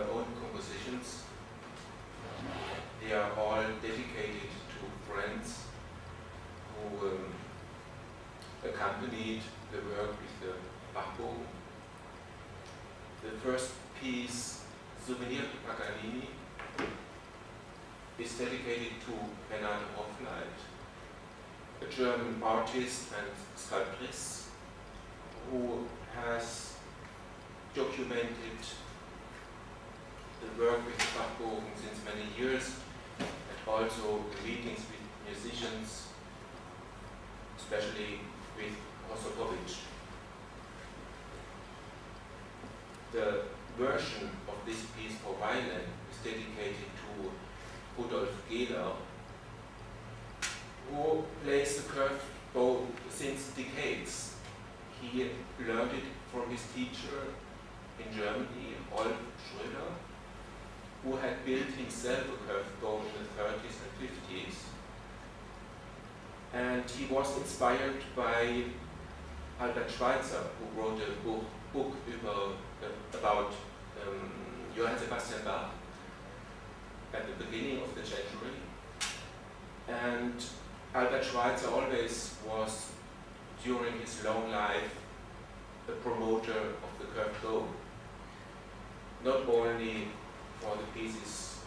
my own compositions. They are all dedicated to friends who um, accompanied the work with the bamboo. The first piece, Souvenir to Paganini, is dedicated to Renate Hoffleit, a German artist and sculptress who has documented the work with Bachbogen since many years and also meetings with musicians, especially with Rostropovich. The version of this piece for violin is dedicated to Rudolf Gaehler, who plays the curved bow since decades. He learned it from his teacher in Germany, Rolf built himself a curved bow in the 30s and 50s. And he was inspired by Albert Schweitzer, who wrote a book, book über, uh, about um, Johann Sebastian Bach at the beginning of the century. And Albert Schweitzer always was, during his long life, a promoter of the curved bow. Not only for the pieces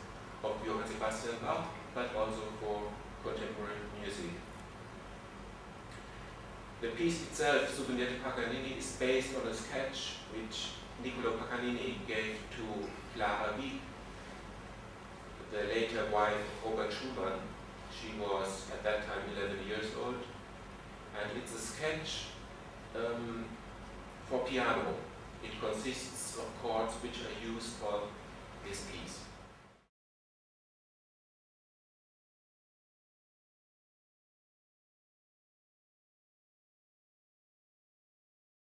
of Johann Sebastian Bach, but also for contemporary music. The piece itself, Souvenir de Paganini, is based on a sketch which Niccolo Paganini gave to Clara Wieck, the later wife of Robert Schumann. She was at that time 11 years old. And it's a sketch um, for piano. It consists of chords which are used for this piece.